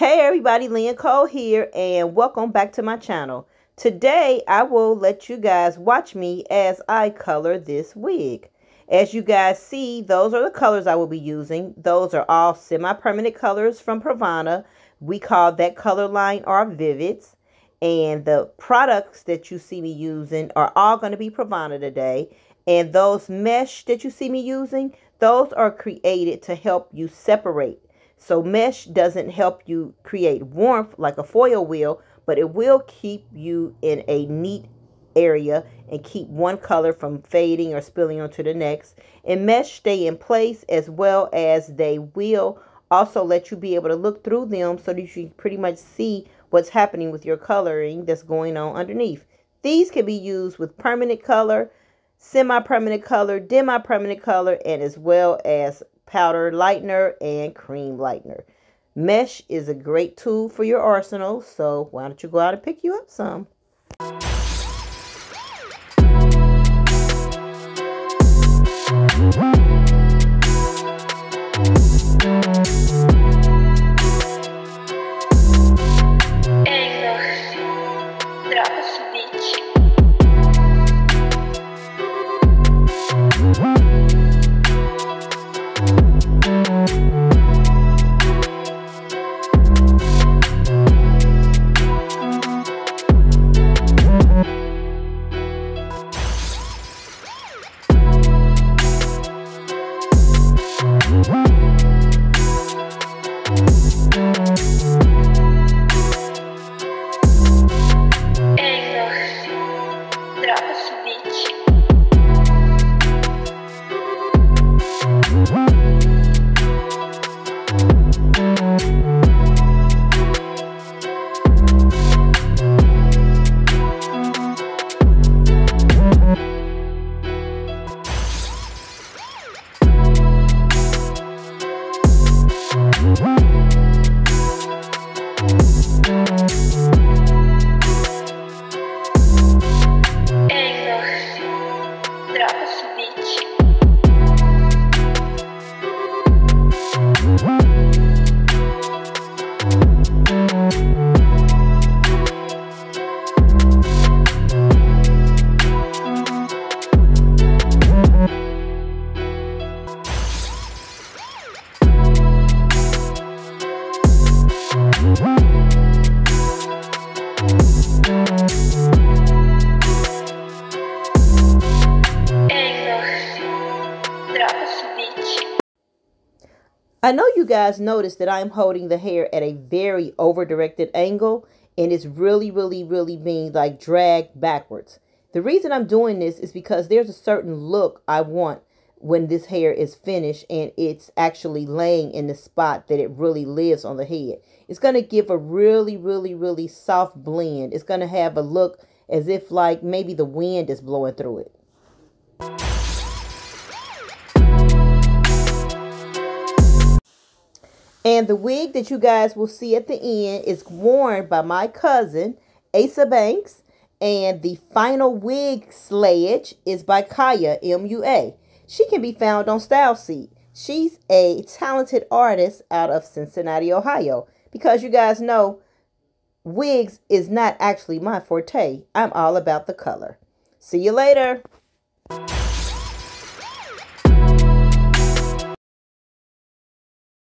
Hey everybody, Lynn Cole here and welcome back to my channel. Today I will let you guys watch me as I color this wig. As you guys see, those are the colors I will be using. Those are all semi-permanent colors from Pravana. We call that color line our Vivids. And the products that you see me using are all going to be Pravana today. And those mesh that you see me using, those are created to help you separate so mesh doesn't help you create warmth like a foil will, but it will keep you in a neat area and keep one color from fading or spilling onto the next. And mesh stay in place as well as they will also let you be able to look through them so that you can pretty much see what's happening with your coloring that's going on underneath. These can be used with permanent color, semi-permanent color, demi-permanent color, and as well as powder lightener, and cream lightener. Mesh is a great tool for your arsenal, so why don't you go out and pick you up some? su. I know you guys noticed that I'm holding the hair at a very over-directed angle and it's really, really, really being like dragged backwards. The reason I'm doing this is because there's a certain look I want when this hair is finished and it's actually laying in the spot that it really lives on the head. It's going to give a really, really, really soft blend. It's going to have a look as if like maybe the wind is blowing through it. And the wig that you guys will see at the end is worn by my cousin, Asa Banks. And the final wig slayage is by Kaya, M-U-A. She can be found on Style Seat. She's a talented artist out of Cincinnati, Ohio. Because you guys know, wigs is not actually my forte. I'm all about the color. See you later.